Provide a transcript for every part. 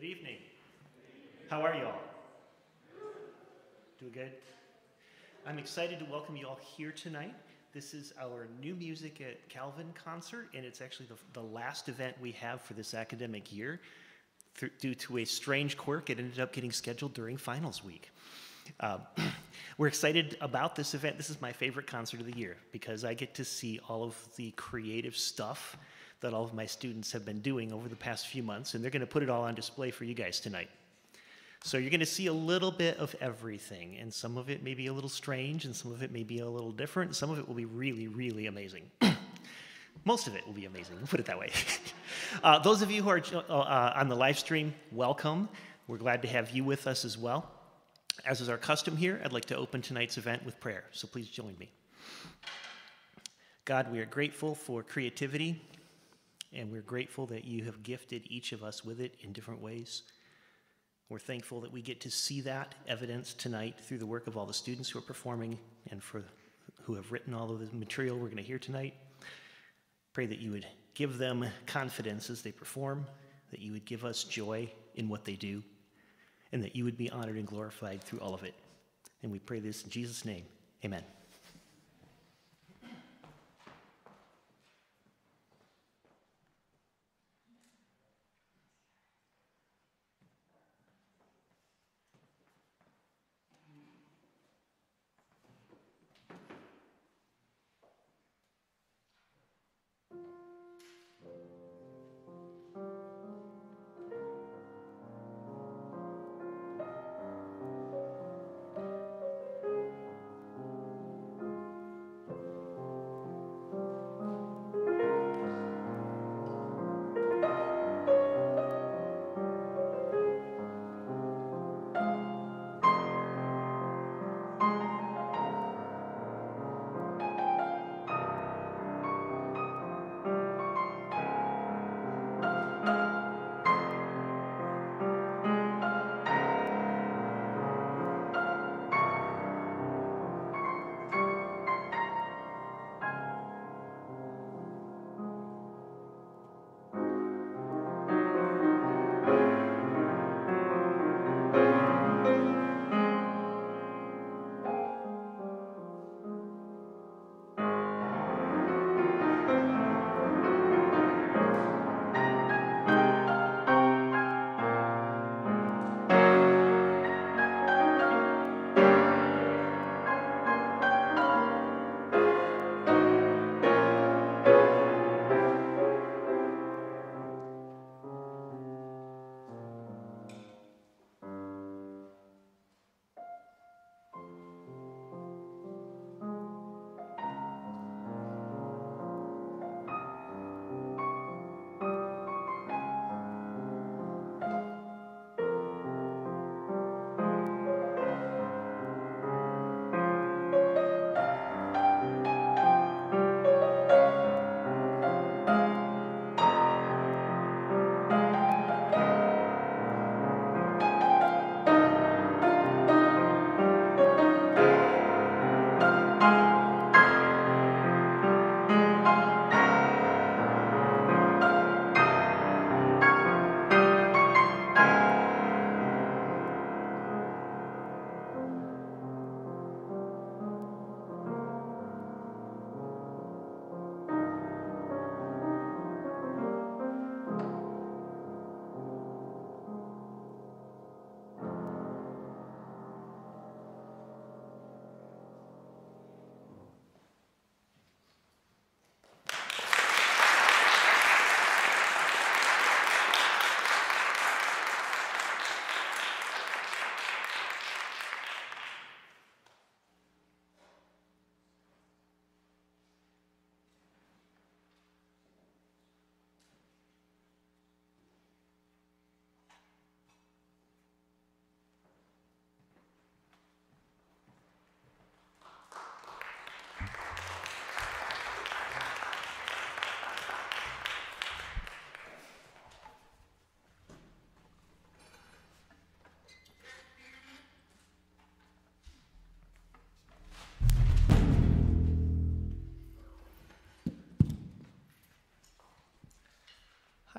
Good evening. How are you all? Doing good? I'm excited to welcome you all here tonight. This is our new music at Calvin concert, and it's actually the, the last event we have for this academic year. Th- due to a strange quirk, it ended up getting scheduled during finals week. Uh, we're excited about this event. This is my favorite concert of the year because I get to see all of the creative stuff that all of my students have been doing over the past few months, and they're going to put it all on display for you guys tonight. So you're going to see a little bit of everything, and some of it may be a little strange, and some of it may be a little different, some of it will be really, really amazing. Most of it will be amazing, we'll put it that way. uh, those of you who are uh, on the live stream, welcome. We're glad to have you with us as well. As is our custom here, I'd like to open tonight's event with prayer, so please join me. God, we are grateful for creativity and we're grateful that you have gifted each of us with it in different ways. We're thankful that we get to see that evidence tonight through the work of all the students who are performing and for who have written all of the material we're going to hear tonight. Pray that you would give them confidence as they perform, that you would give us joy in what they do, and that you would be honored and glorified through all of it. And we pray this in Jesus' name. Amen.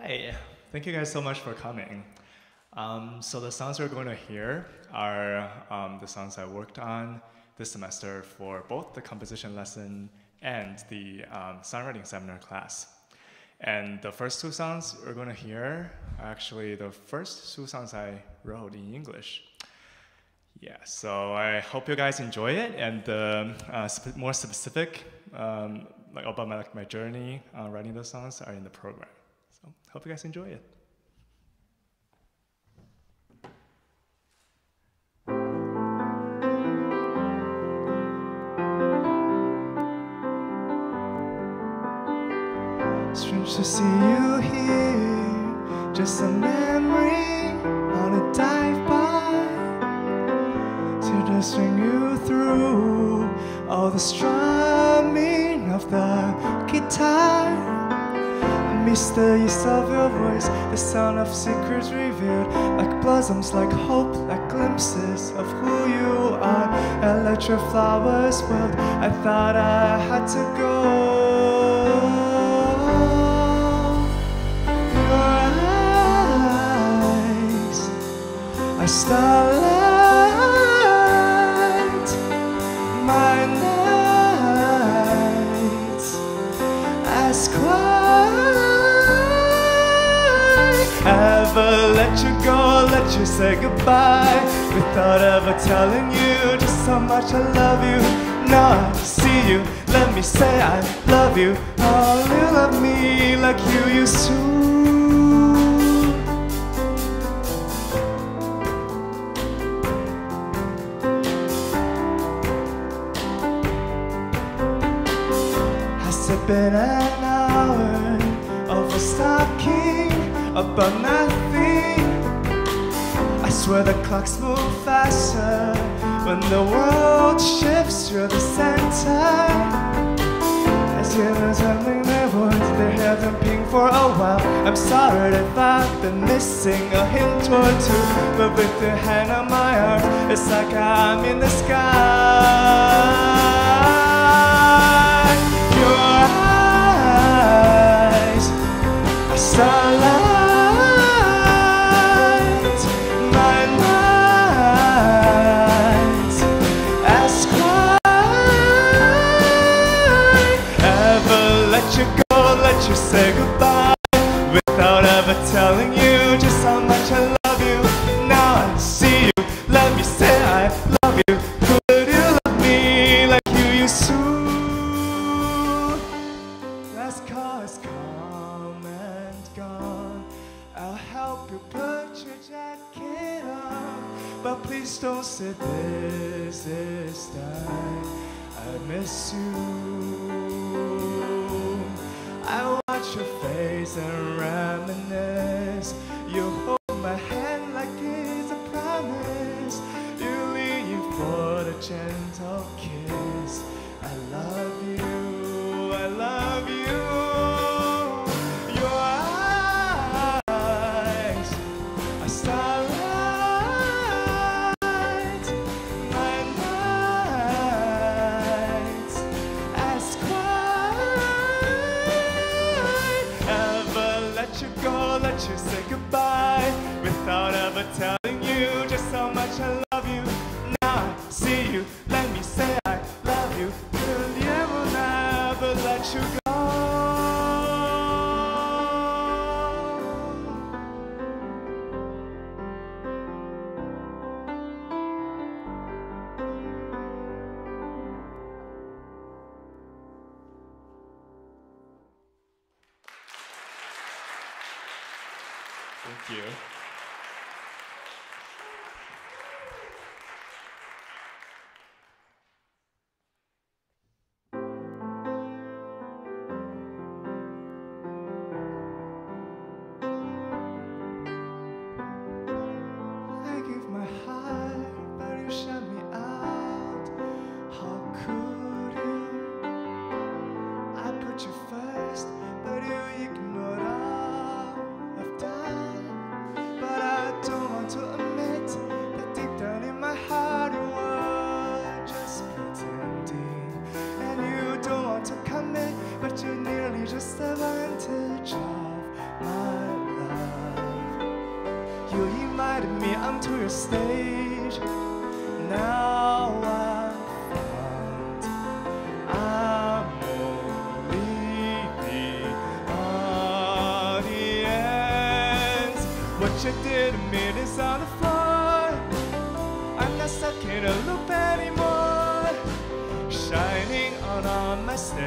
Hi, thank you guys so much for coming. Um, so the songs we're going to hear are um, the songs I worked on this semester for both the composition lesson and the um, songwriting seminar class. And the first two songs we're going to hear are actually the first two songs I wrote in English. Yeah, so I hope you guys enjoy it, and uh, sp more specific um, like about my, like my journey uh, writing those songs are in the program. So hope you guys enjoy it. Strange to see you here, just a memory on a dive by. To just bring you through all the strumming of the guitar. Miss the use of your voice, the sound of secrets revealed, like blossoms, like hope, like glimpses of who you are. Your flowers wilt. I thought I had to go. Your eyes are starlight, let you say goodbye without ever telling you just how much I love you. Now I see you, let me say I love you. Oh, you love me like you used to. Clocks move faster when the world shifts. You're the center. As you know, something their voice, their hair been for a while. I'm sorry if I've been missing a hint or two, but with your hand on my arm, it's like I'm in the sky. Your eyes are starlight,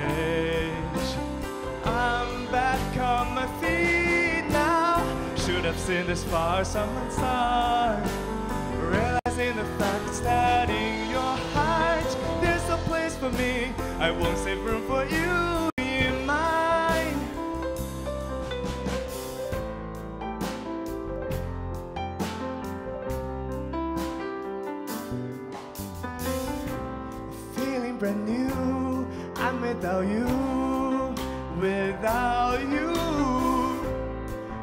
edge. I'm back on my feet now. Should have seen this far someone's time. Realizing the fact that in your heart there's a place for me. I won't save room for you without you, without you.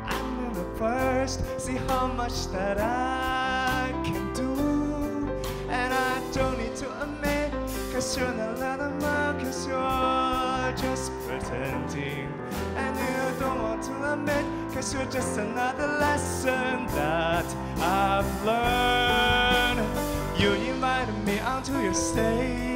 I'm gonna first see how much that I can do. And I don't need to admit, cause you're not out of mind, cause you're just pretending. And you don't want to admit, cause you're just another lesson that I've learned. You invited me onto your stage.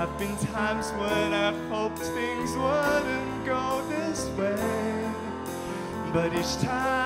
have been times when I hoped things wouldn't go this way. But each time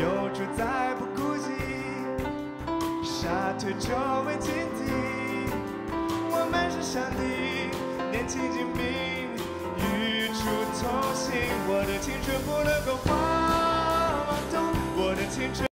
有主在不孤寂，沙退周围荆敌，我们是上帝，年轻精明，与主同行，我的青春不能够荒纵，我的青春。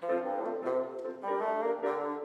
Thank you.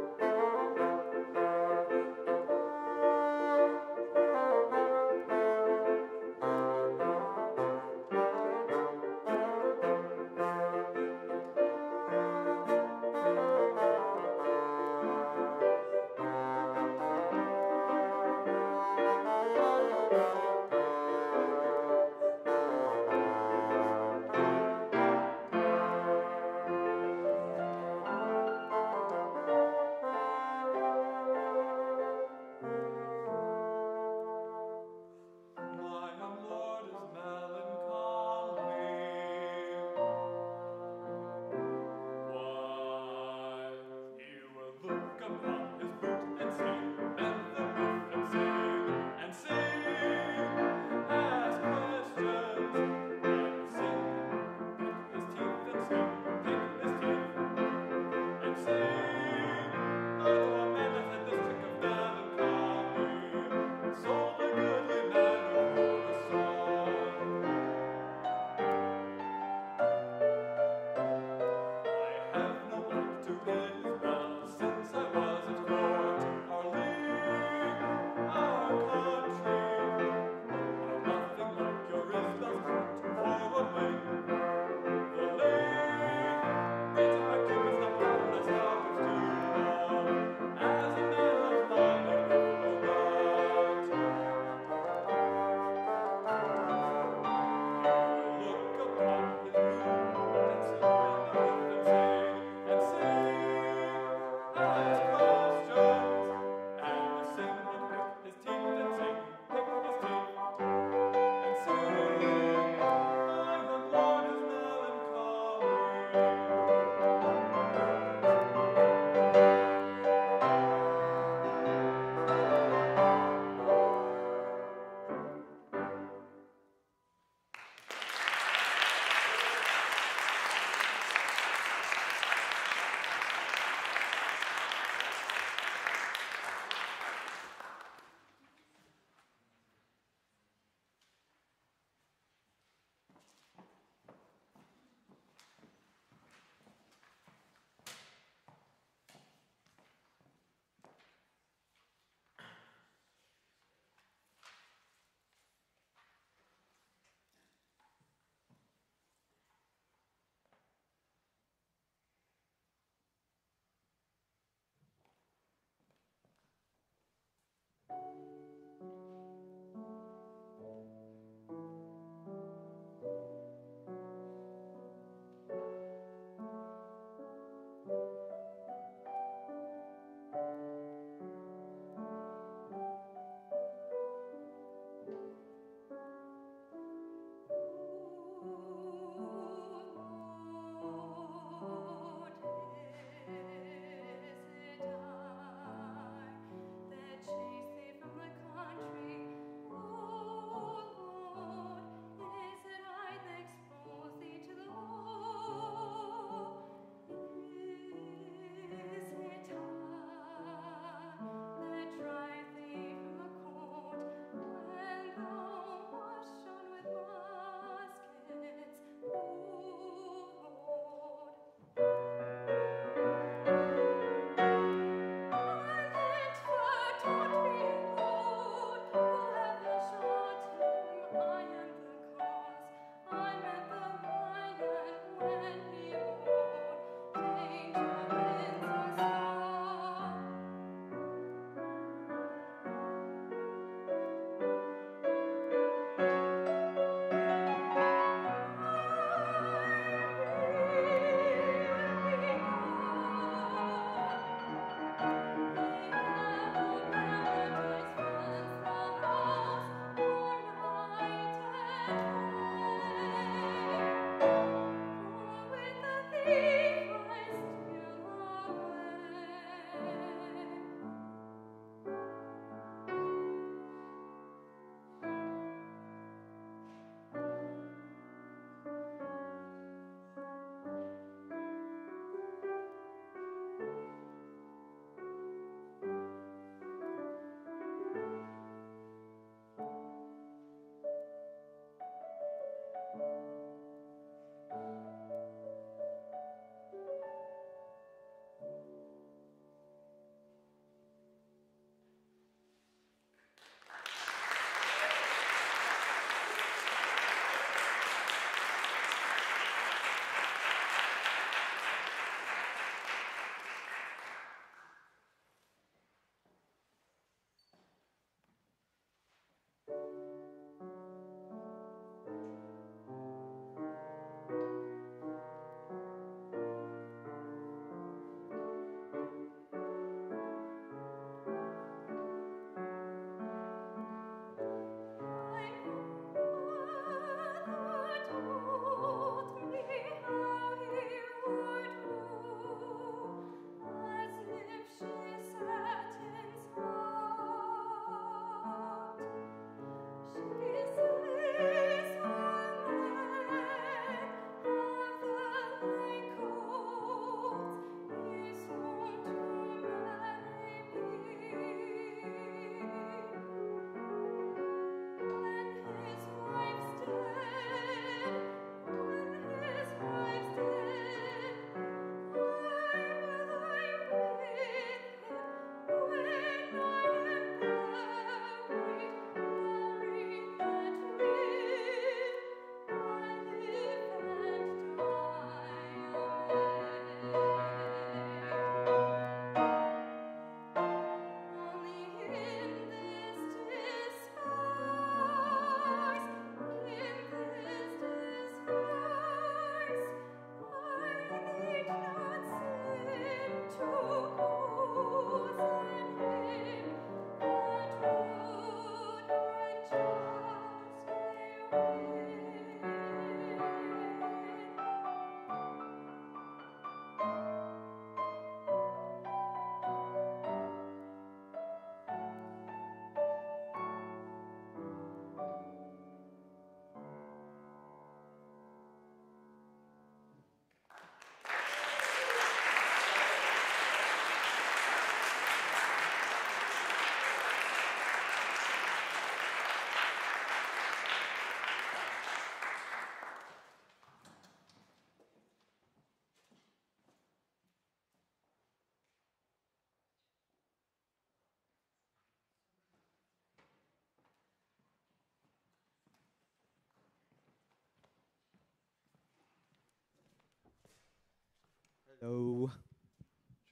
Hello.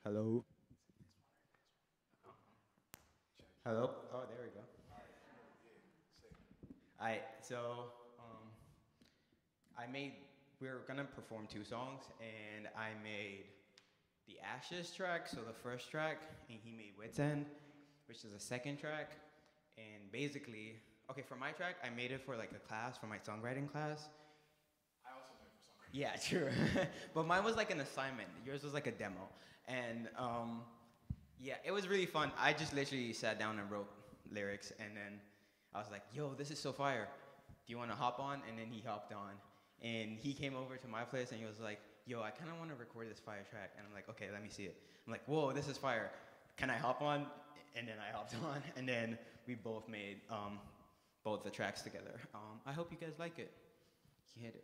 Hello. Hello. Oh, there we go. Alright, so um, I made. We are gonna perform two songs, and I made the Ashes track, so the first track, and he made Wits End, which is the second track. And basically, okay, for my track, I made it for like a class, for my songwriting class. Yeah, true. but mine was like an assignment. Yours was like a demo. And um, yeah, it was really fun. I just literally sat down and wrote lyrics, and then I was like, yo, this is so fire. Do you want to hop on? And then he hopped on. And he came over to my place and he was like, yo, I kind of want to record this fire track. And I'm like, okay, let me see it. I'm like, whoa, this is fire. Can I hop on? And then I hopped on. And then we both made um, both the tracks together. Um, I hope you guys like it. Get it.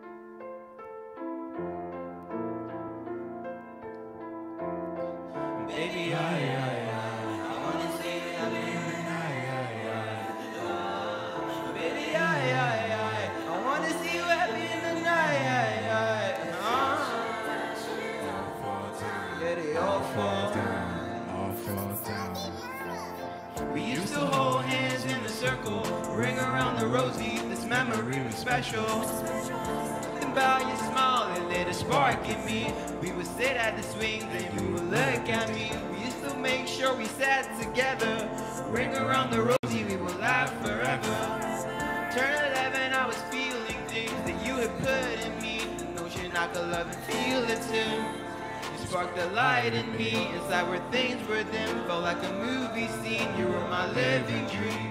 Memory special. Something about your smile that lit a spark in me. We would sit at the swings and you would look at me. We used to make sure we sat together, ring around the rosy. We would laugh forever. Turn 11, I was feeling things that you had put in me. The notion I could love and feel it too. You sparked a light in me inside where things were dim. Felt like a movie scene. You were my living dream.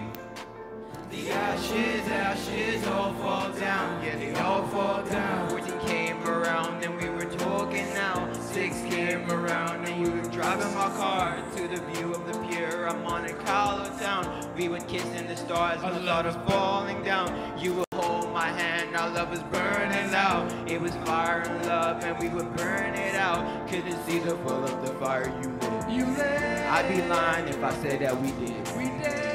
The ashes, ashes all fall down. Yeah, they all fall down. 14 came around and we were talking now. Six came around and you were driving my car to the view of the pier. I'm on a Carlo town. We were kissing the stars. I thought of falling down. You would hold my hand. Our love was burning out. It was fire and love and we would burn it out. Couldn't see the full of the fire you lit. You lit. I'd be lying if I said that we did. We did.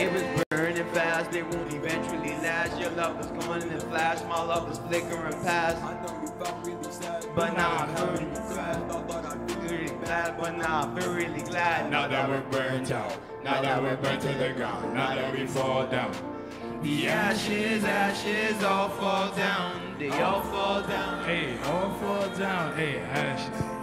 It was burning fast, it won't eventually last. Your love was gone in a flash, my love was flickering past. I know you felt really sad, but now I feel really glad. Thought I feel really glad, but now I feel really glad. Now that we're burnt out, now that we're burnt to the ground, now that we fall down. The ashes, ashes all fall down. They all fall down. Hey, all fall down. Hey, ashes.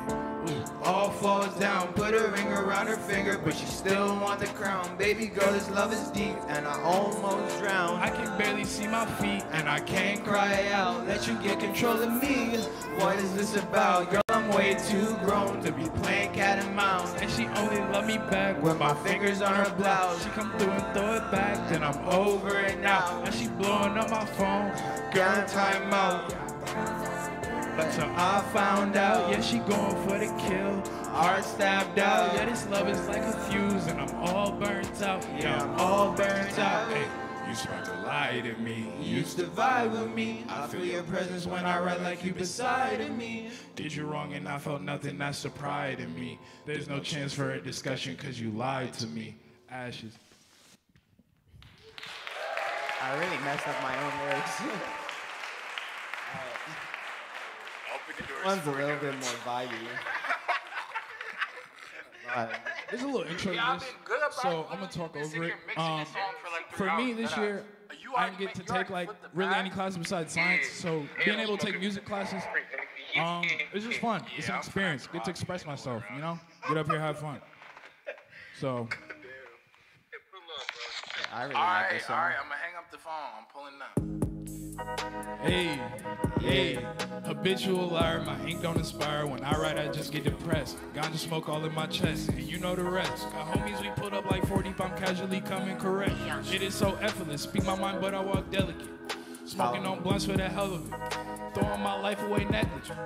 All falls down, put a ring around her finger, but she still want the crown. Baby girl, this love is deep, and I almost drown. I can barely see my feet, and I can't cry out. Let you get control of me. What is this about? Girl, I'm way too grown to be playing cat and mouse. And she only love me back With my fingers on her blouse. She come through and throw it back, then I'm over it now. And she blowing up my phone. Girl, time out. But so I found out, yeah, she going for the kill. Heart stabbed out. Yeah, this love is like a fuse, and I'm all burnt out. Yeah, I'm all burnt out. Hey, you sparked to lie to me. You used to vibe with me. I feel your presence when I ride like you beside of me. Did you wrong and I felt nothing, that's the pride in me. There's no chance for a discussion cause you lied to me. Ashes. I really messed up my own lyrics. One's a little bit more vibey. But There's a little intro Yeah, to this, good so. I'm gonna talk over it. sitting here mixing Um, for like for me this year, You I didn't get to take like really back. any classes besides science, so being able to take music classes, um, it's just fun. It's an experience. fine. Get to express myself, you know. Get up here, have fun. So I really All like this all song. right. I'm gonna hang up the phone. I'm pulling up. Hey, hey, habitual liar, my ink don't inspire. When I write, I just get depressed. Ganja smoke all in my chest, and you know the rest. Got homies, we put up like 40, if I'm casually coming correct. It is so effortless, speak my mind, but I walk delicate. Smoking on blunts for the hell of it. Throwing my life away negligent.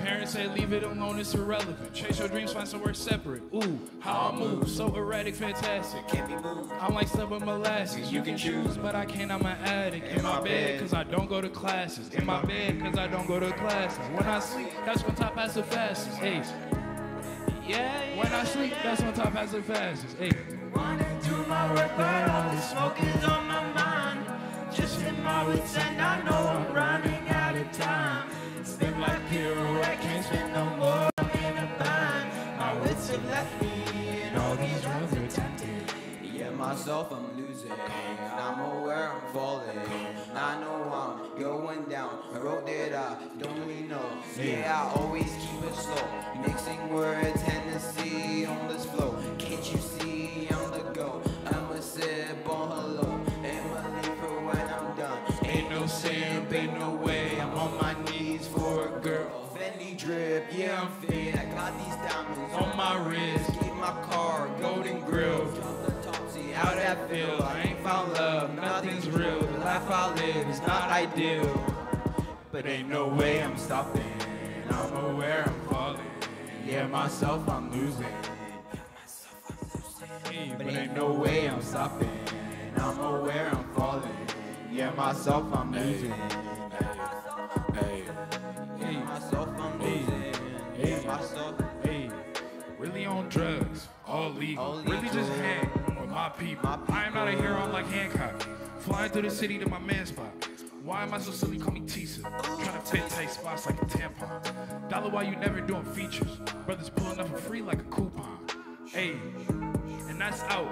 Parents say leave it alone, it's irrelevant. Chase your dreams, find somewhere separate. Ooh, how I move, so erratic, fantastic. Can't be moved. I'm like stubborn molasses. You can choose, but I can't. I'm an addict. In my bed, cause I don't go to classes. In my bed, cause I don't go to classes. When I sleep, that's when top has the fastest. Hey. Yeah, when I sleep, that's when top has the fastest. Hey. Wanna do my work, but all the smoke is on my mind. Just in my wits, and I know I'm running time. It's my I can't spend no more. I'm in a bind. My wits have left me, and all these rounds are tempted. Yeah, myself, I'm losing. I'm aware I'm falling. I know I'm going down. I wrote that I don't really know. Yeah, I always keep it slow. Mixing words, Hennessy on this floor. Drip, yeah, I'm fit. I got these diamonds on my wrist. Keep my car golden grill. Drop the top, see how that feel. I ain't found love, nothing's real. The life I live is not ideal. But ain't no way I'm stopping. I'm aware I'm falling. Yeah, myself I'm losing. But ain't no way I'm stopping. I'm aware I'm falling. Yeah, myself I'm losing. hey, hey, Myself I'm losing. Hey. Really on drugs, all legal. All Really just hang with my people. My I am not a hero, I'm like Hancock. Flying through the city to my man spot. Why am I so silly? Call me Tisa. Trying to fit tight spots like a tampon. Dollar why you never doing features. Brothers pulling up for free like a coupon. Hey, and that's out.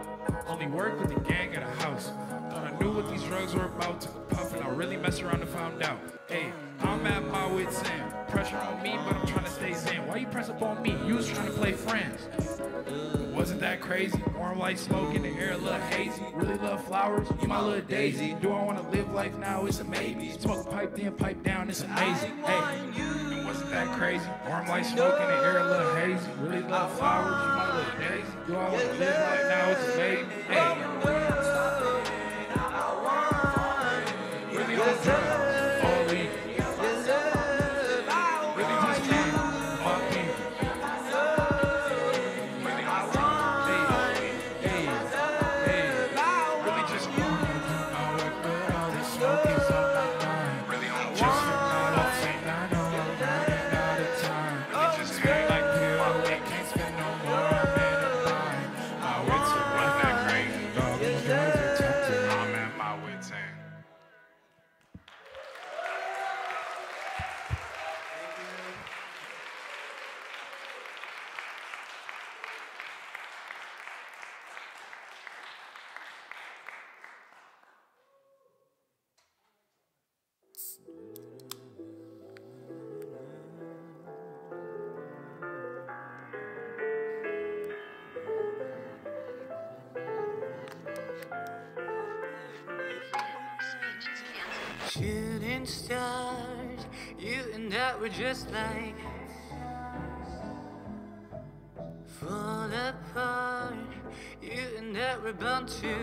Only work with the gang at a house. Thought I knew what these drugs were about. Took a puff and I really messed around and found out. Hey, I'm at my wit's end. Pressure on me, but I'm trying to stay zen. Why you press up on me? You was trying to play friends. Wasn't that crazy? Warm light smoke in the air, a little hazy. Really love flowers, you my little daisy. Do I wanna live life now? It's a maybe. Smoke pipe, then pipe down, it's amazing. Hey, wasn't that crazy? Warm light smoke in the air, a little hazy. Really love flowers, you my little daisy. Do I wanna live life now? It's a maybe. Hey, Just like fall apart. You and I were bound to.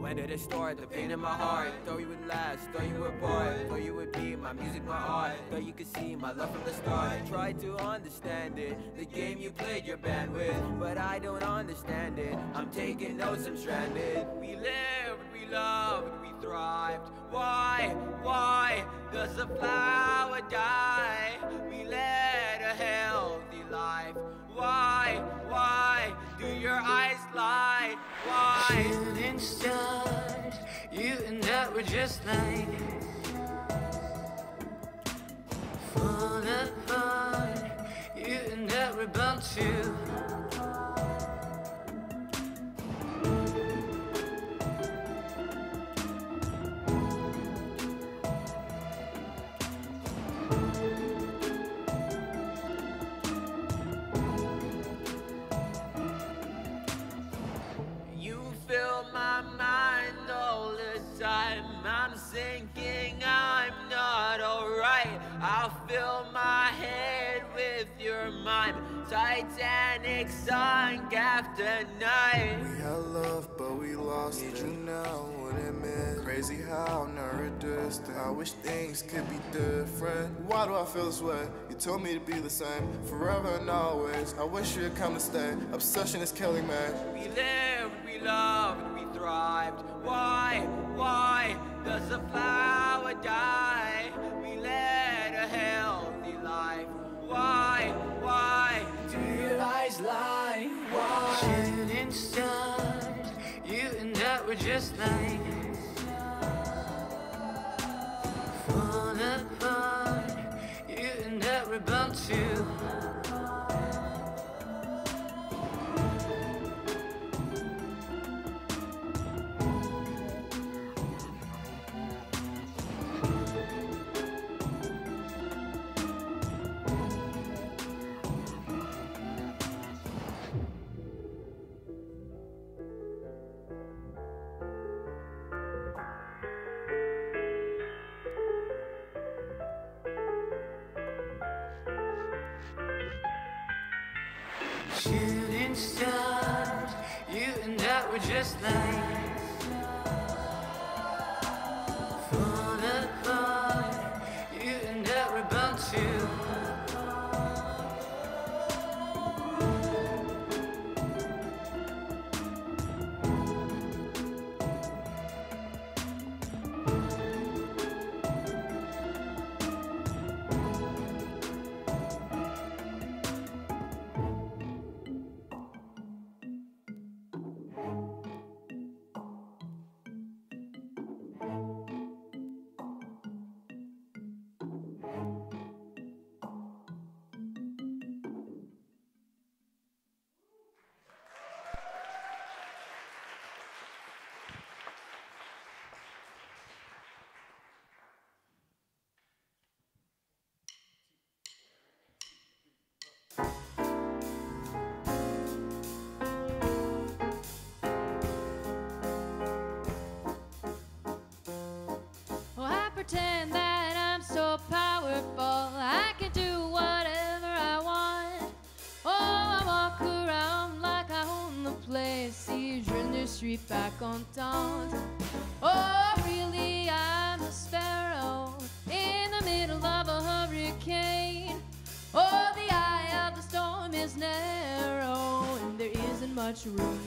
When did it start? The pain in my heart. Thought you would last, thought you were part. Thought you would be my music, my art. Thought you could see my love from the start. Tried to understand it. The game you played, your band with. But I don't understand it. I'm taking notes, I'm stranded. We lived, we loved, we thrived. Why, why does a flower die? We led a healthy life. Why, why do your eyes lie? Why? Shooting stars, you and I were just like fall apart. You and I were bound to. I'm thinking I'm not alright. I'll fill my head with your mind. Titanic sunk after night. We had love, but we lost it. You now would admit. Crazy how never distant. I wish things could be different. Why do I feel this way? You told me to be the same forever and always. I wish you'd come to stay. Obsession is killing me. We lived, we loved, we thrived. Why, why does a flower die? We led a healthy life. Why, why do your eyes lie? Why? Shooting stars, you and I were just like fall apart. You and I were bound to. pretend that I'm so powerful. I can do whatever I want. Oh, I walk around like I own the place. Si je ne suis pas contente. Oh, really, I'm a sparrow in the middle of a hurricane. Oh, the eye of the storm is narrow and there isn't much room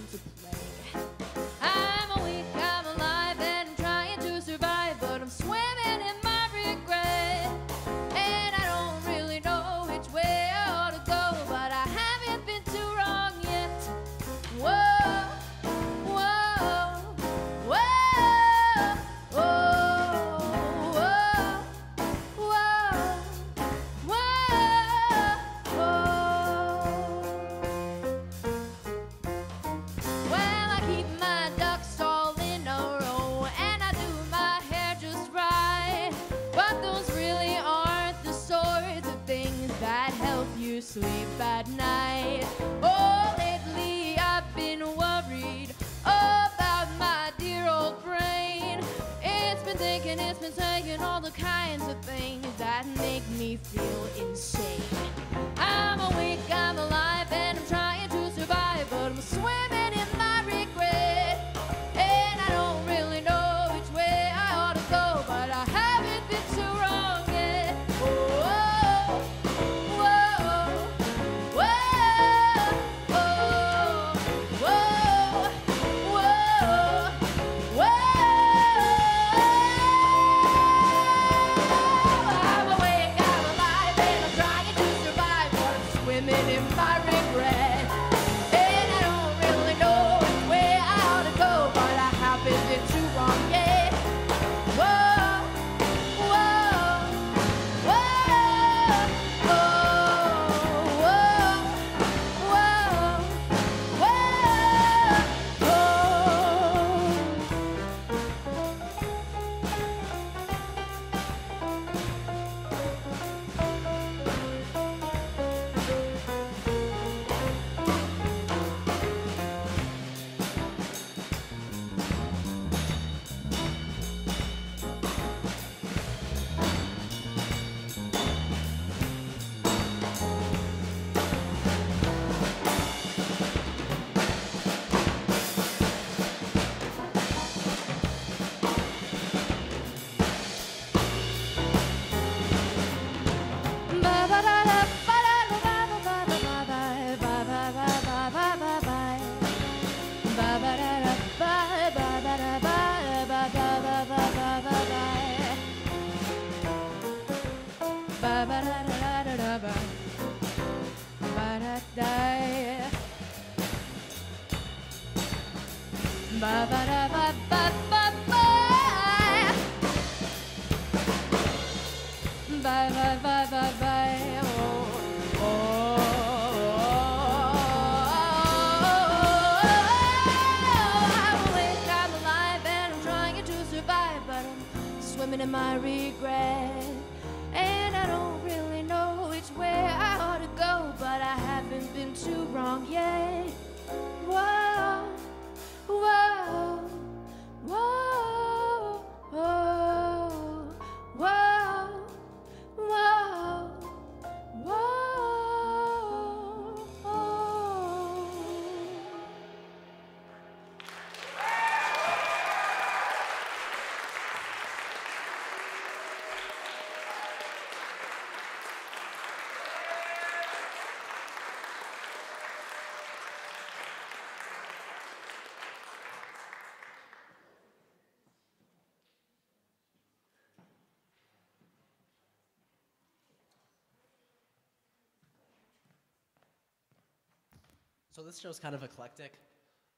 So this show's kind of eclectic,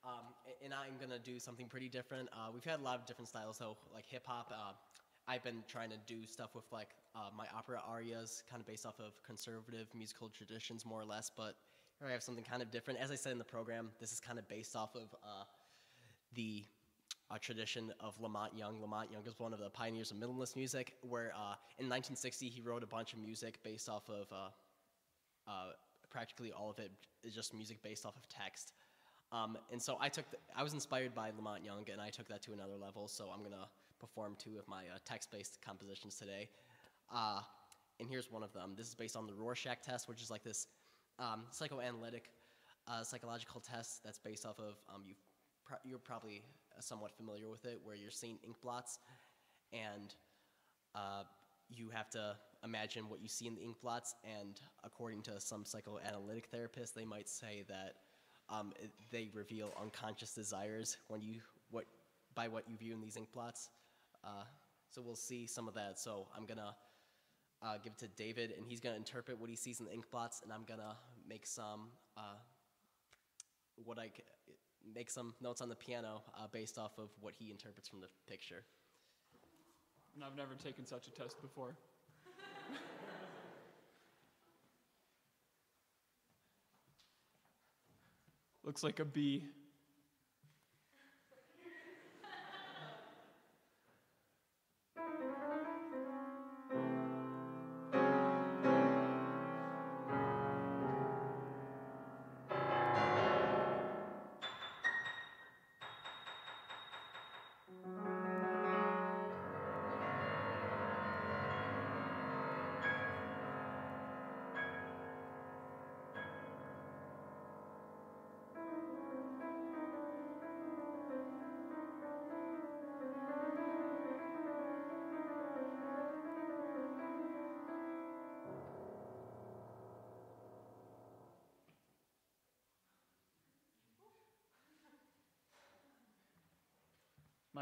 um, and I'm gonna do something pretty different. Uh, we've had a lot of different styles, so like hip hop. Uh, I've been trying to do stuff with like uh, my opera arias, kind of based off of conservative musical traditions, more or less. But here I have something kind of different. As I said in the program, this is kind of based off of uh, the uh, tradition of La Monte Young. La Monte Young is one of the pioneers of minimalist music, where uh, in 1960 he wrote a bunch of music based off of practically all of it is just music based off of text. Um, and so I took, the, I was inspired by La Monte Young, and I took that to another level. So I'm gonna perform two of my uh, text-based compositions today. Uh, and here's one of them. This is based on the Rorschach test, which is like this um, psychoanalytic, uh, psychological test that's based off of um, you. You're probably somewhat familiar with it, where you're seeing ink blots, and uh, you have to imagine what you see in the ink blots, and according to some psychoanalytic therapists, they might say that um, they reveal unconscious desires when you what by what you view in these ink blots. Uh, so we'll see some of that. So I'm gonna uh, give it to David, and he's gonna interpret what he sees in the ink blots, and I'm gonna make some uh, what I make some notes on the piano uh, based off of what he interprets from the picture. And I've never taken such a test before. Looks like a B.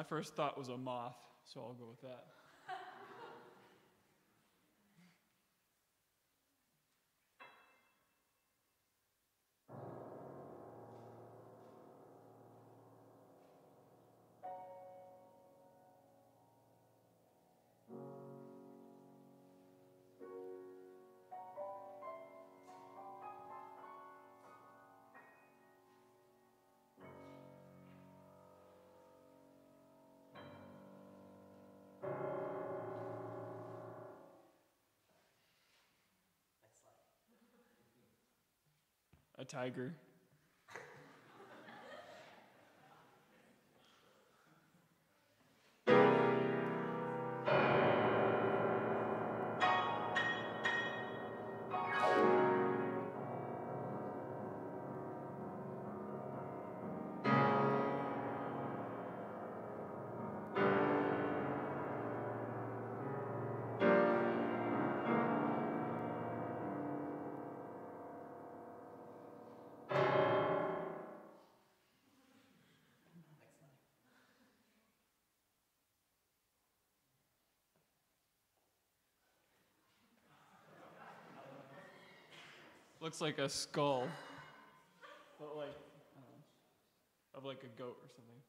first thought was a moth, so I'll go with that. A tiger. Looks like a skull. But like, of like a goat or something.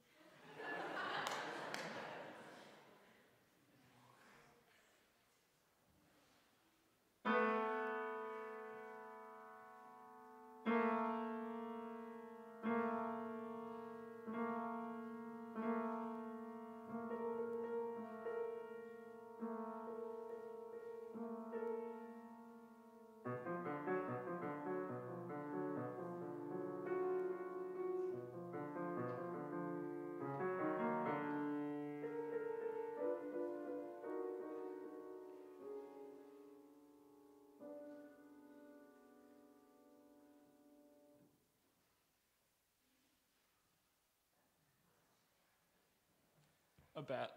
A bat.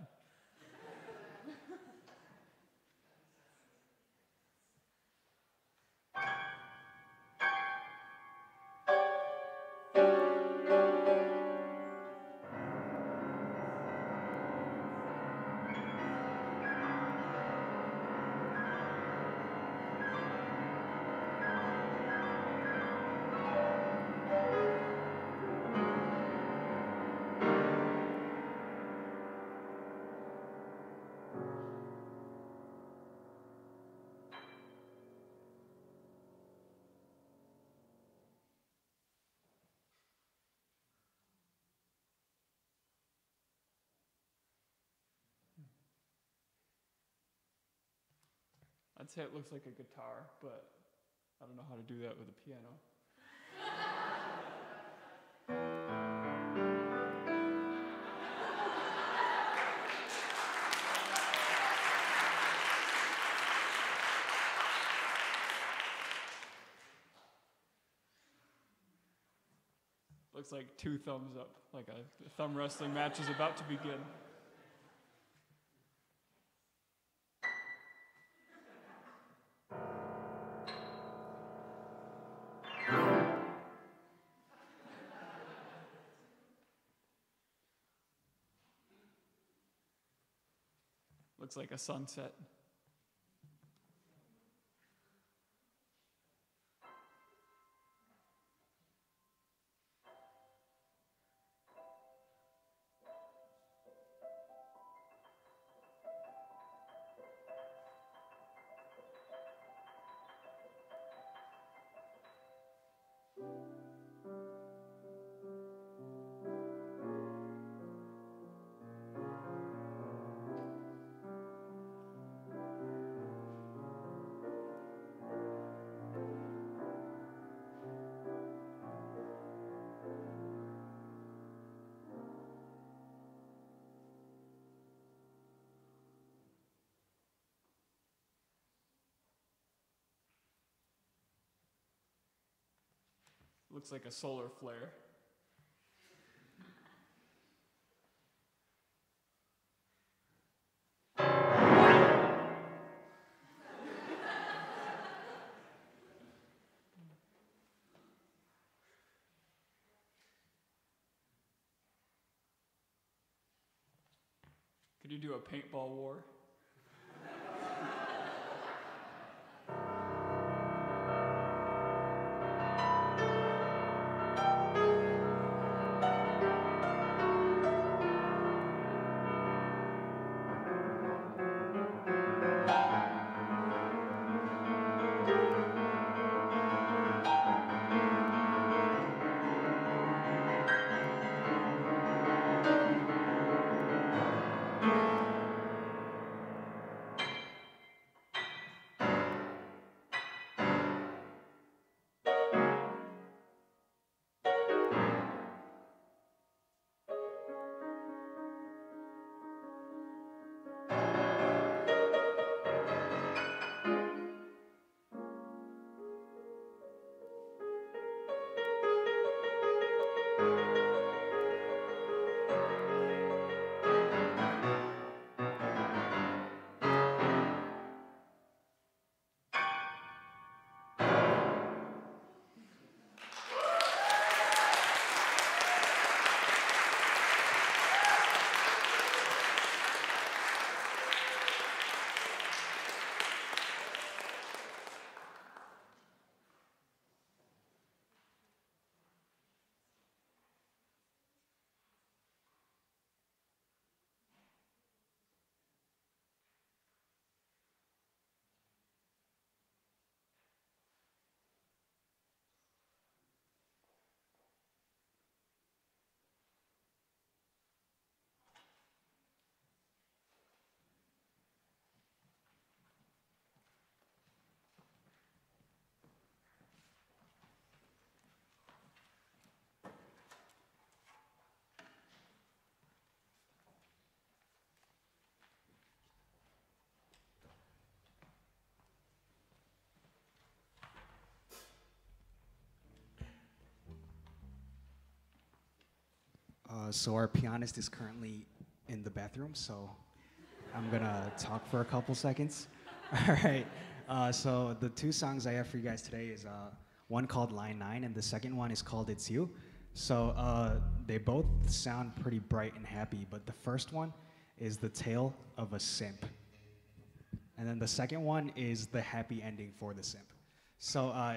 I'd say it looks like a guitar, but I don't know how to do that with a piano. Looks like two thumbs up, like a thumb wrestling match is about to begin. Like a sunset. Looks like a solar flare. Could you do a paintball war? Uh, so our pianist is currently in the bathroom, so I'm gonna talk for a couple seconds. All right. Uh, so the two songs I have for you guys today is uh, one called Line Nine, and the second one is called It's You. So uh, they both sound pretty bright and happy, but the first one is the tale of a simp, and then the second one is the happy ending for the simp. So uh,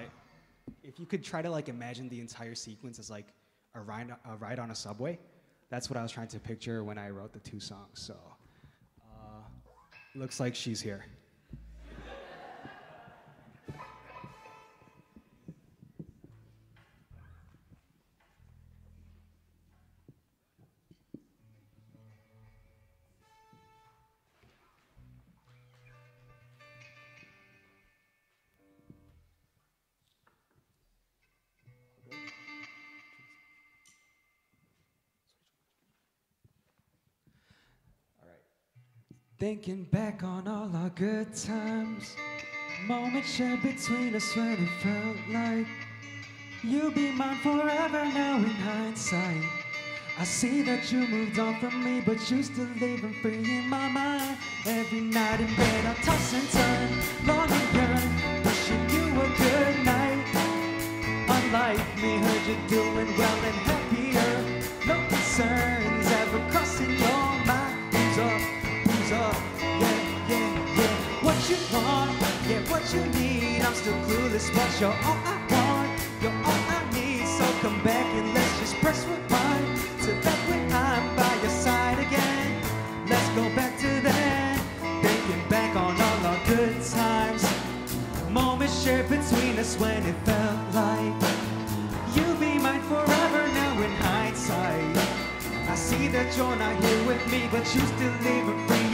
if you could try to like imagine the entire sequence as like a ride, a ride on a subway. That's what I was trying to picture when I wrote the two songs. So, uh, looks like she's here. Thinking back on all our good times, moments shared between us when it felt like you'll be mine forever now in hindsight. I see that you moved on from me, but you still living free in my mind. Every night in bed, I toss and turn, long and yearn, wishing you a good night. Unlike me, heard you doing well and happier. No concerns ever crossing your Yeah, what you need? I'm still clueless, but you're all I want. You're all I need. So come back and let's just press rewind to that when I'm by your side again. Let's go back to then, thinking back on all our good times. Moments shared between us when it felt like you'll be mine forever now in hindsight. I see that you're not here with me, but you still living free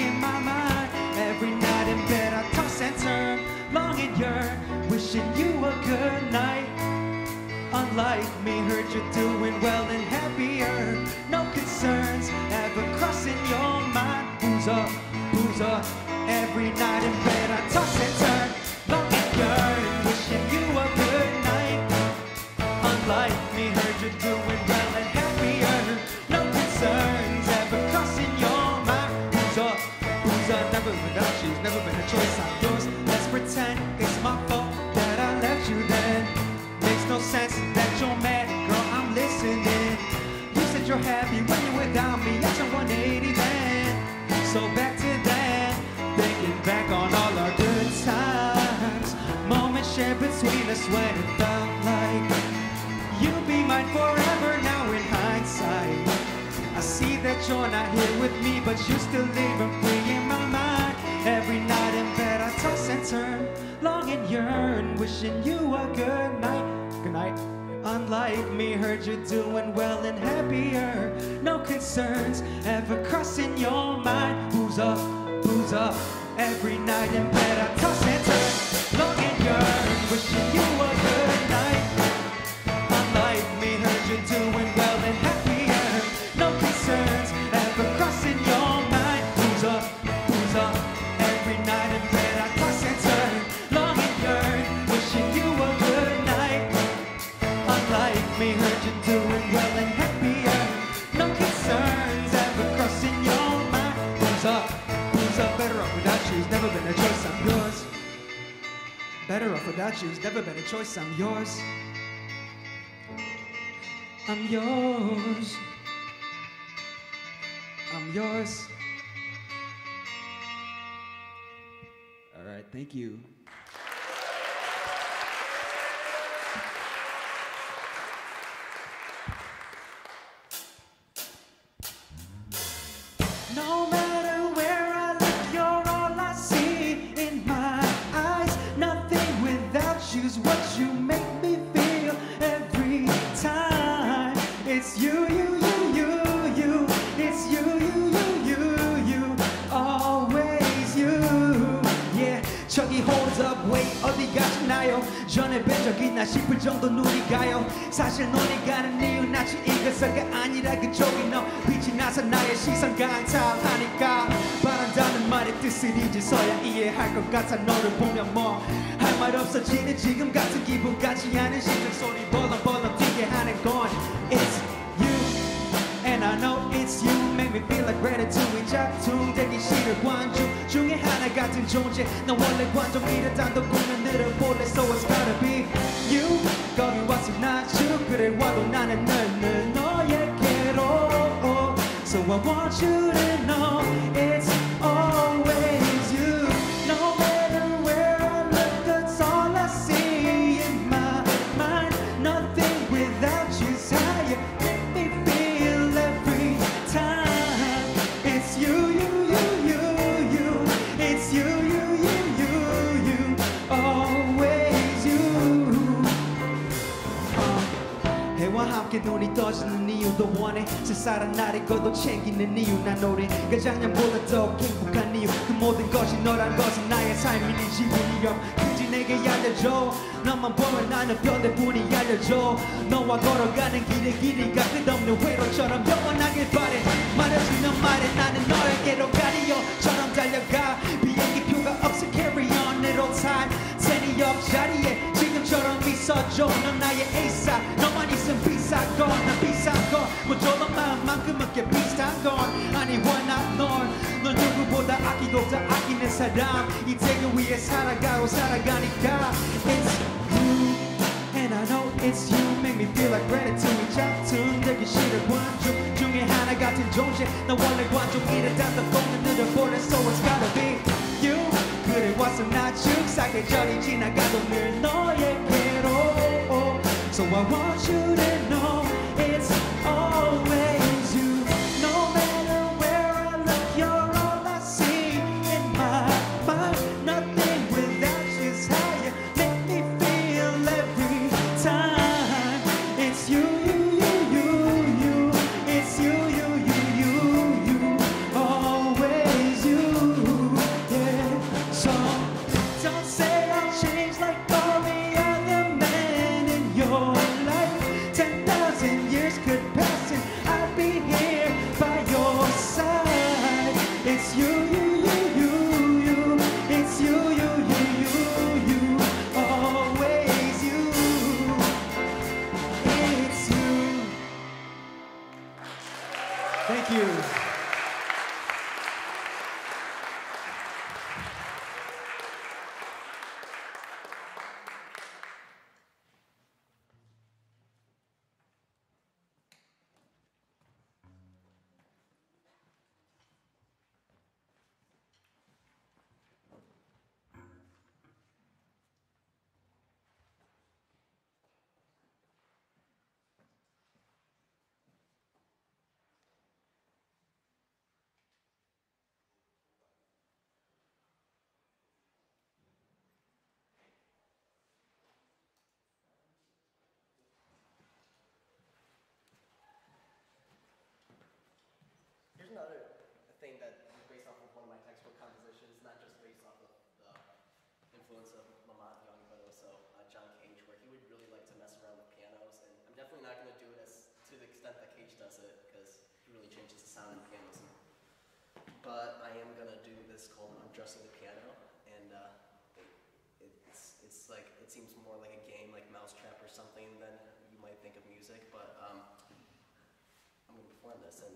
wishing you a good night. Unlike me, heard you're doing well and happier. No concerns ever crossing your mind. Who's up? Every night you're not here with me, but you still leave a free in my mind. Every night in bed, I toss and turn, long and yearn, wishing you a good night. Good night. Unlike me, heard you're doing well and happier. No concerns ever crossing your mind. Who's up? Who's up? Every night in bed, I toss and turn, long and yearn, wishing you Better off without you. It's never been a choice. I'm yours. I'm yours. I'm yours. All right, thank you. 가시나요? 전에 뵌적 있나 싶을 정도 눈이 가요. 사실 눈이 가는 이유 낯이 익어서가 아니라 그쪽이 너 빛이 나서 나의 시선 강탈하니까 바란다는 말의 뜻을 이제서야 이해할 것 같아 너를 보면 뭐 할 말 없어지는 지금 같은 기분 같지 않은 심장 소리 벌렁벌렁 뛰게 하는 건 It's you And I know it's you Make me feel like gratitude 이 작동되기 싫을 관중 중에 하나 같은 존재 난 원래 관종이라 단독 공연들을 볼래 So it's gotta be you 거기 와서 나주 그래 와도 나는 늘 너에게로 So I want you to know It's 함께 눈이 떠지는 이유도 원해. 세살은 날 익어도 챙기는 이유. 난 노래가 작년보다 더 행복한 이유. 그 모든 것이 너란 것은 나의 삶이니 지분이여. 굳이 내게 알려줘. 너만 보면 나는 별대뿐이 알려줘. 너와 걸어가는 길의 길이가 끝없는 회로처럼 영원하길 바래. 말해주는 말에 나는 너에게로 가리여 처럼 달 달려가. 비행기 표가 없어. Carry on. little time 텐이 옆자리에 지금처럼 있어줘 넌 나의 에이사 너만 있으면 비싼 건난 비싼 건뭐 저런 마음만큼은 꽤 비슷한 건 아니와 난널넌 누구보다 아끼고 더 아끼는 사람 이 대교 위에 살아가고 살아가니까 It's you And I know it's you Make me feel like gratitude 작품 되기 싫은 관중 중에 하나 같은 존재 나 원래 관중이래 단다 폰을 늘어보내 So it's gotta be you 그래 왔어 나 축사계 절이 지나가도 늘 너에게로 So I want you to know It's always influence of La Monte Young, also uh, John Cage, where he would really like to mess around with pianos. And I'm definitely not going to do it as to the extent that Cage does it, because he really changes the sound in pianos. But I am going to do this called Undressing the Piano, and uh, it, it's, it's like, it seems more like a game, like Mousetrap or something, than you might think of music, but um, I'm going to perform this, and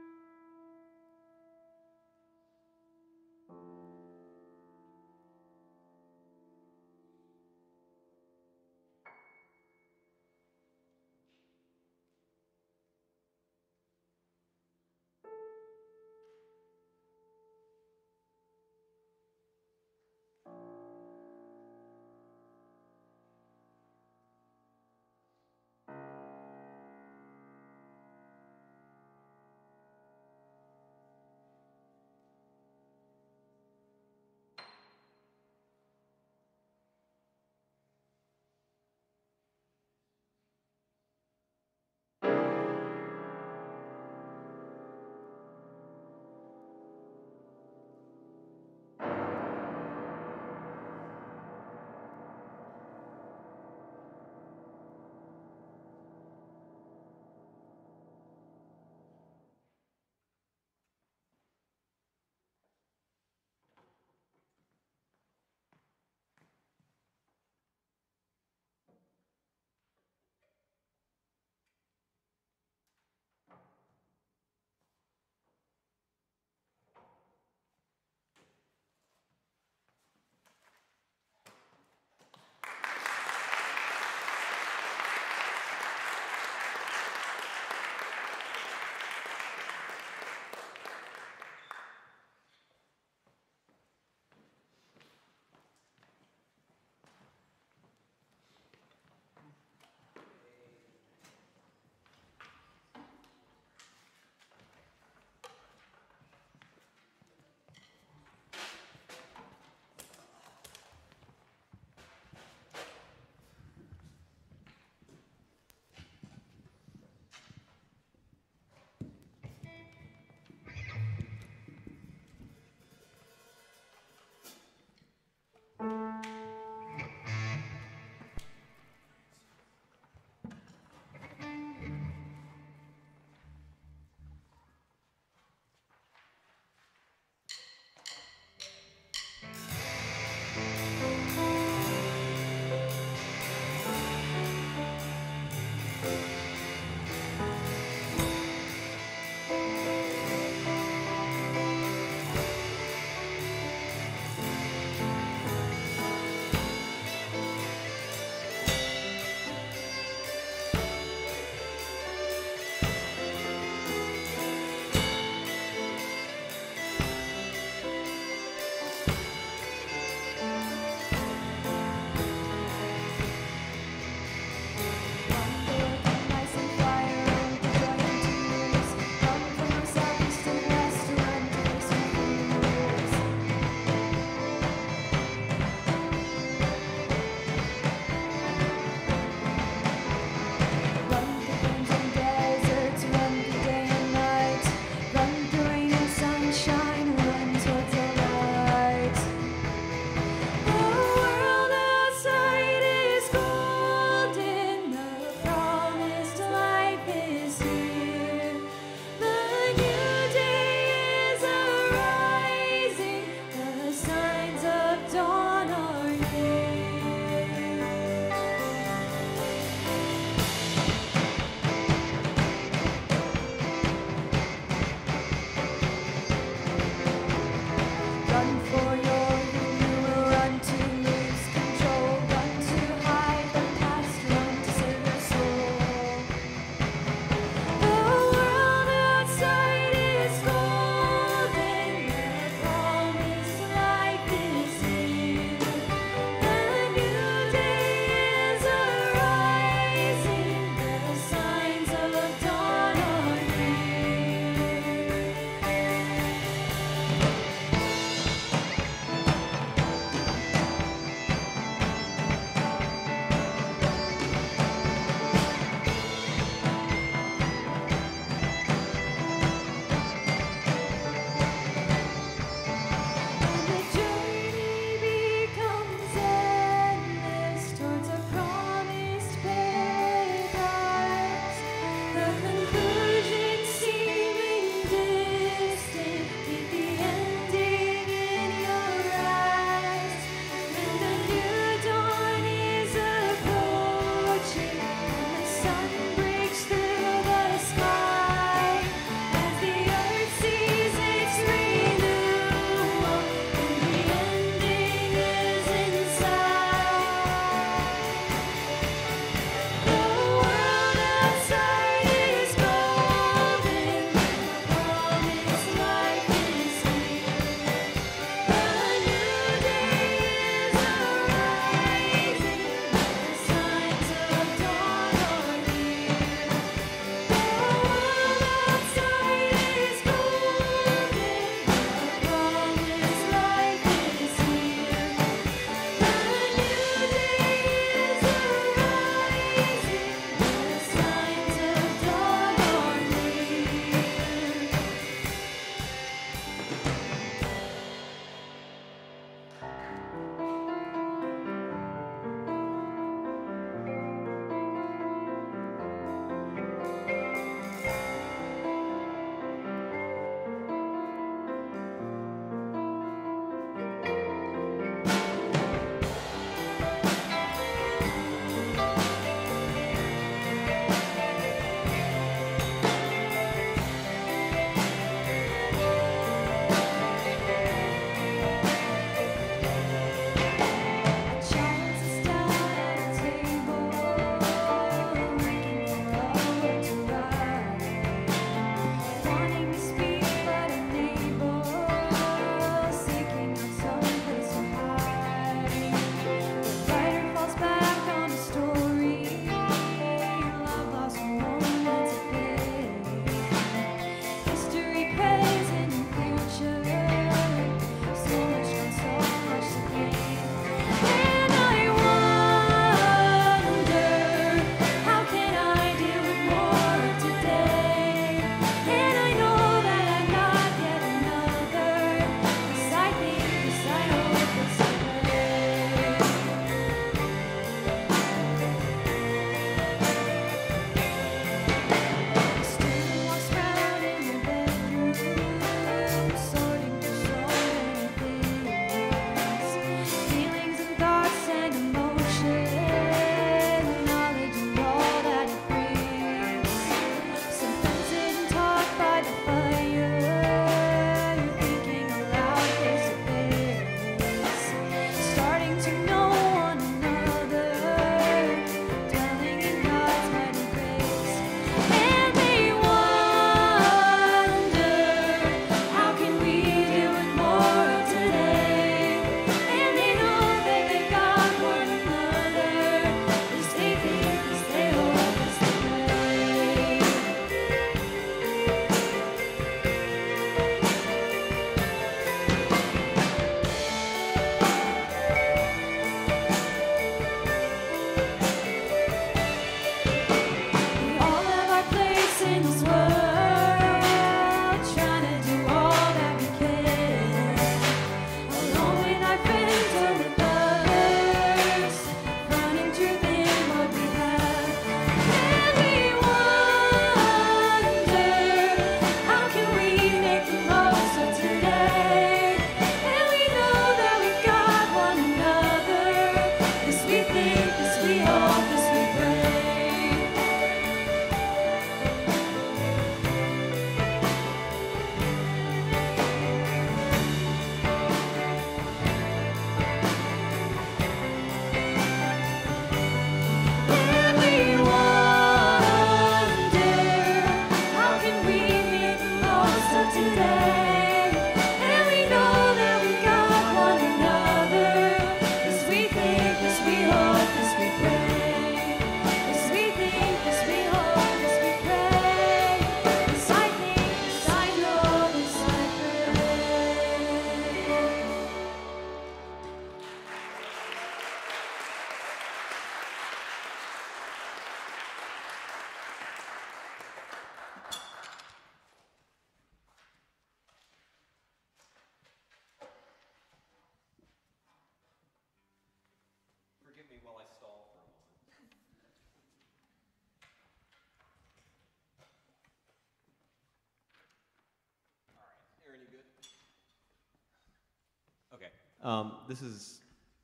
Um, this is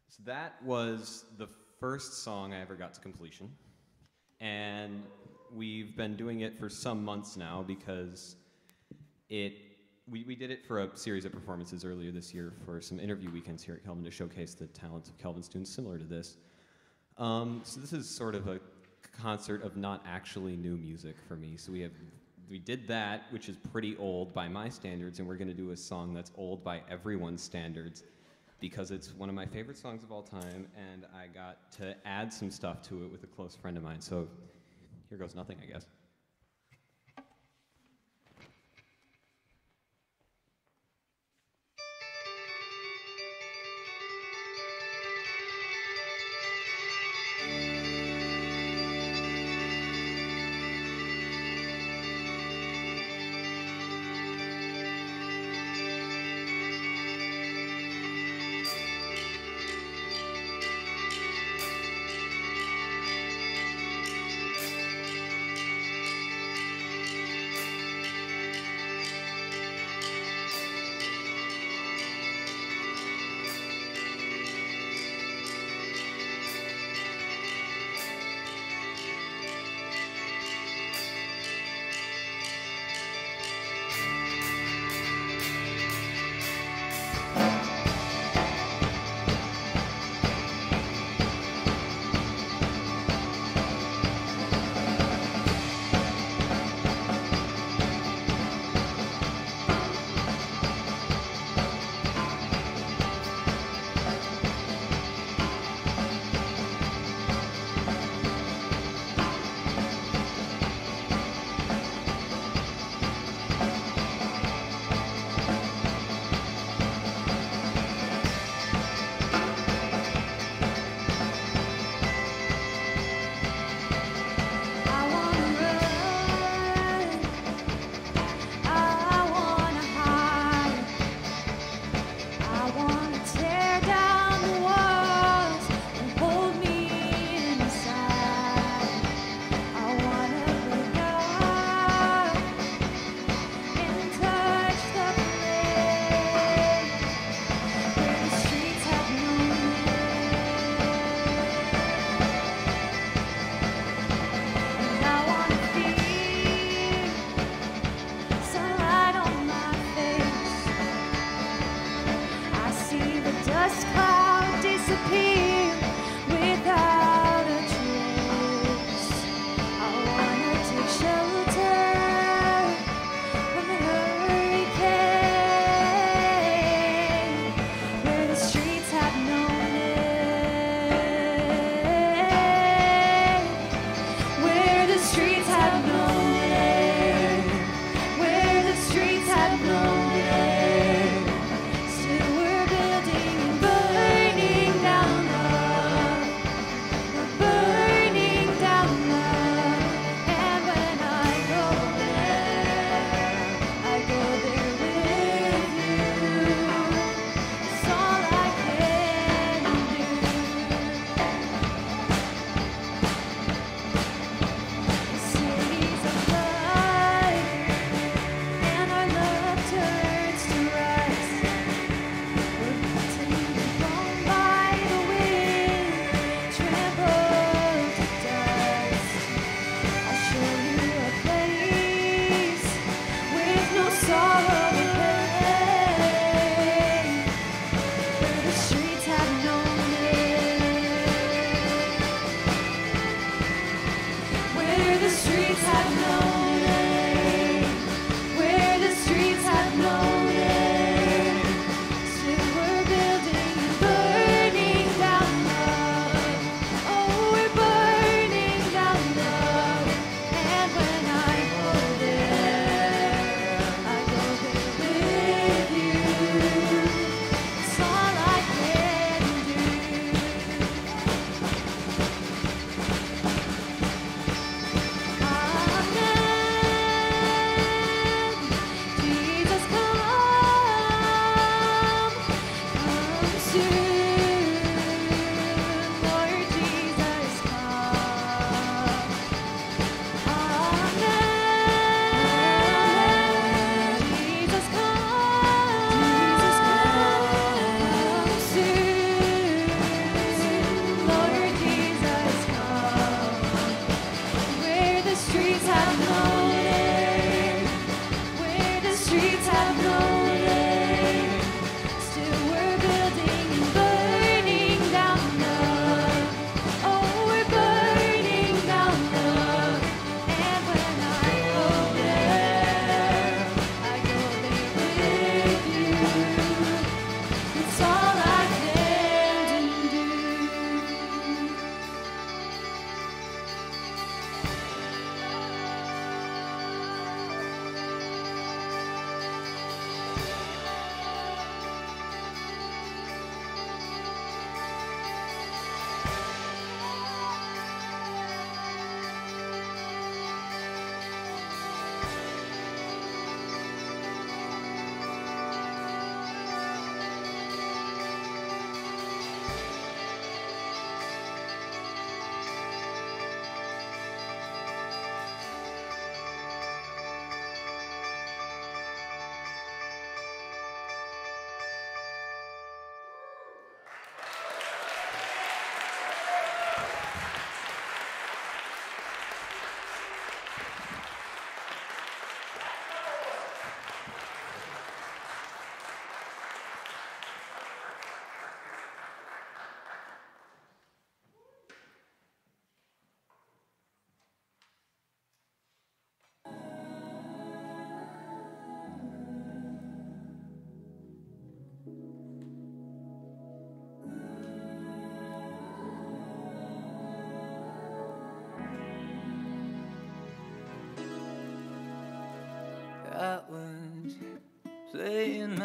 so that was the first song I ever got to completion, and we've been doing it for some months now because it we, we did it for a series of performances earlier this year for some interview weekends here at Calvin to showcase the talents of Calvin students similar to this. Um, so this is sort of a concert of not actually new music for me. So we have we did that, which is pretty old by my standards, and we're going to do a song that's old by everyone's standards because it's one of my favorite songs of all time, and I got to add some stuff to it with a close friend of mine. So here goes nothing, I guess.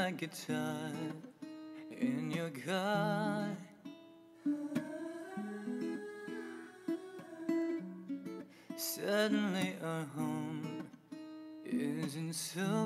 My guitar in your car. Suddenly our home isn't so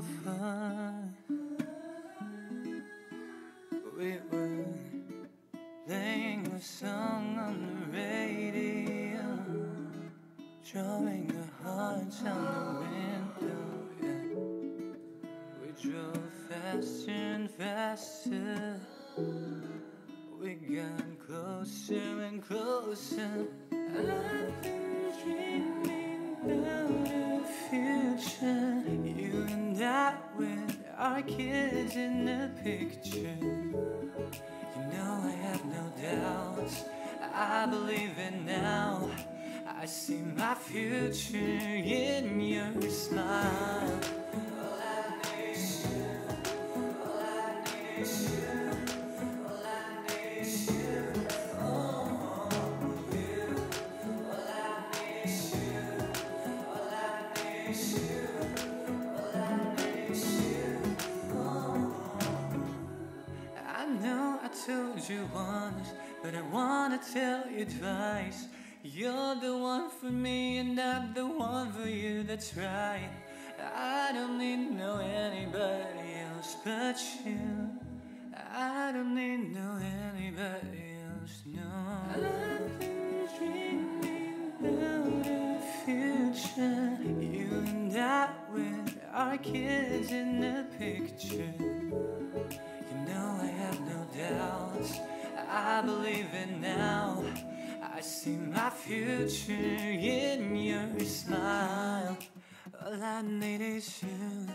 picture. You know I have no doubts. I believe it now. I see my future in your smile. That's right. I don't need no anybody else but you. I don't need no anybody else, no. I've been dreaming about a future. You and I with our kids in the picture. You know I have no doubts. I believe it now. I see my future in your smile. All I need is you.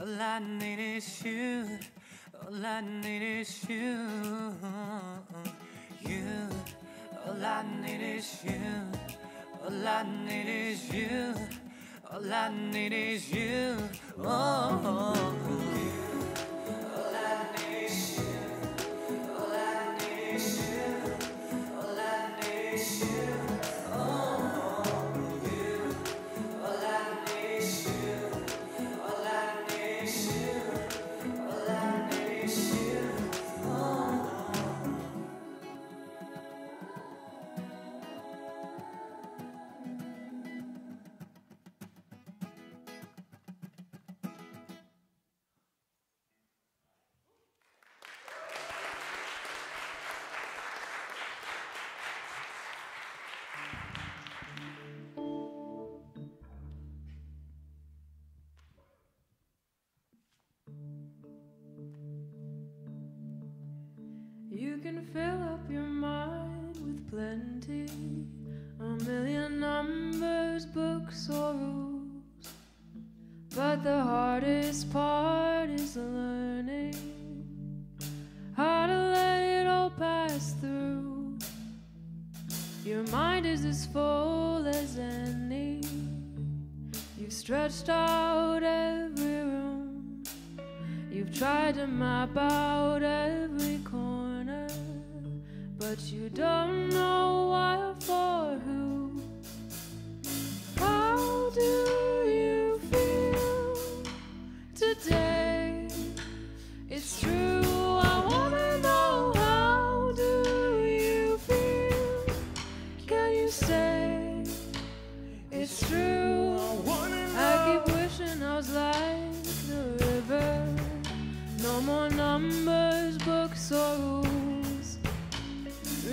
All I need is you. All I need is you. You. All I need is you. All I need is you. All I need is you. Oh.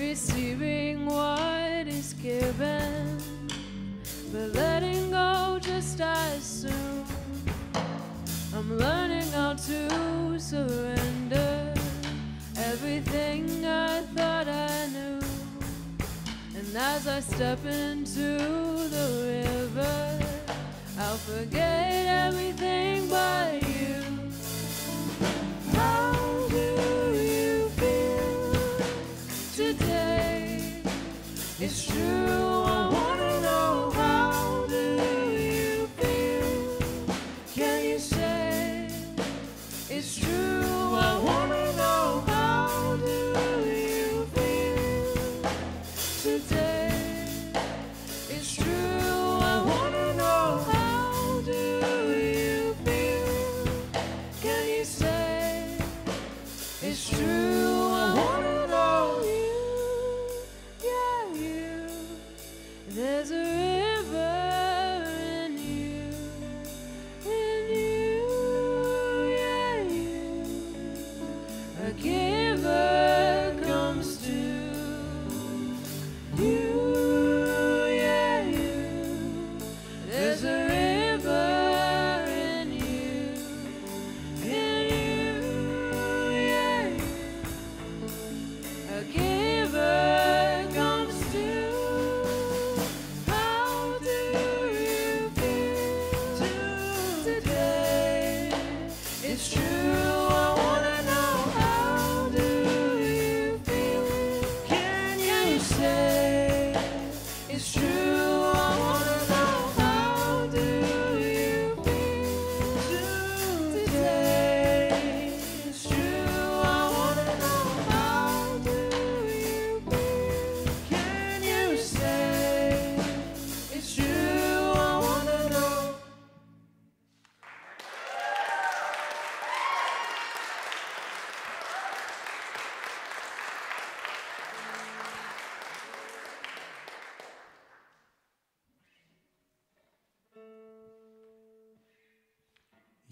Receiving what is given, but letting go just as soon. I'm learning how to surrender everything I thought I knew. And as I step into the river, I'll forget everything but you.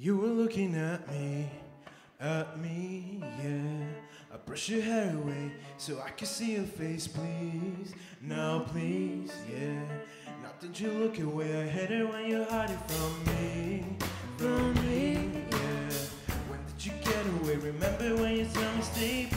You were looking at me, at me, yeah. I brush your hair away so I can see your face, please. Now, please, yeah. Not that you look away? I hate it when you hide it from me, from me, yeah. When did you get away? Remember when you tell me stay?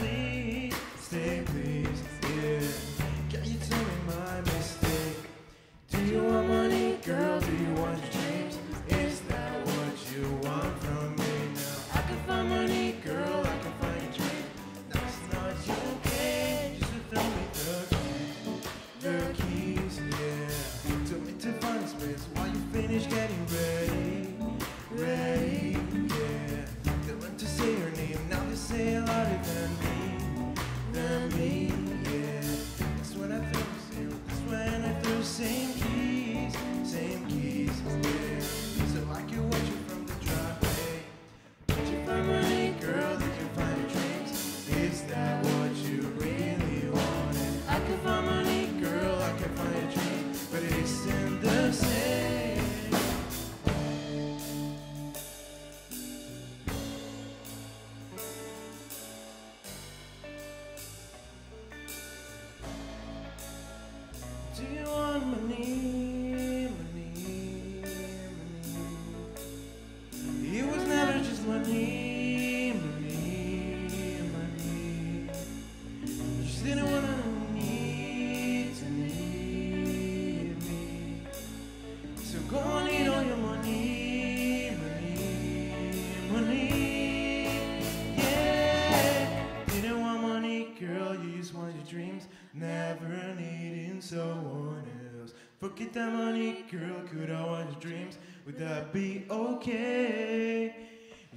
Get that money, girl, could I want your dreams? Would that be okay?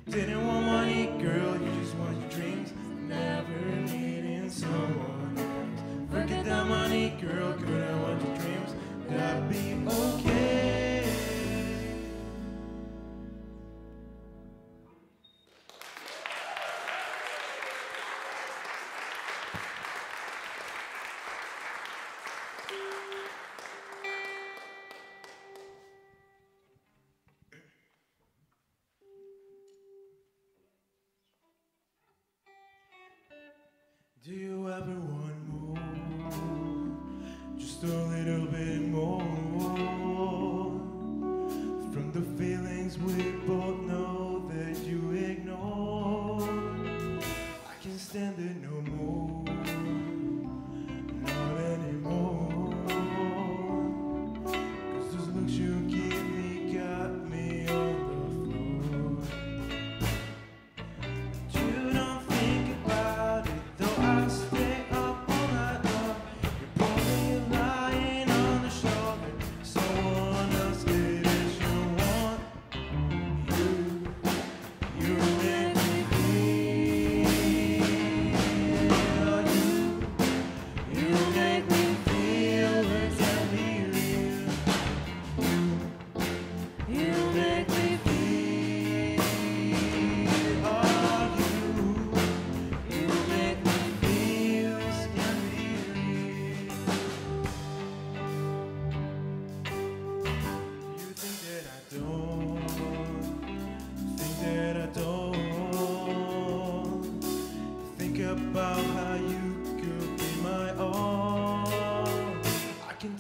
Didn't want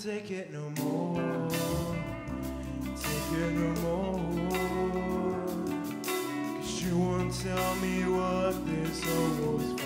take it no more. Take it no more. Cause you won't tell me what this all was for.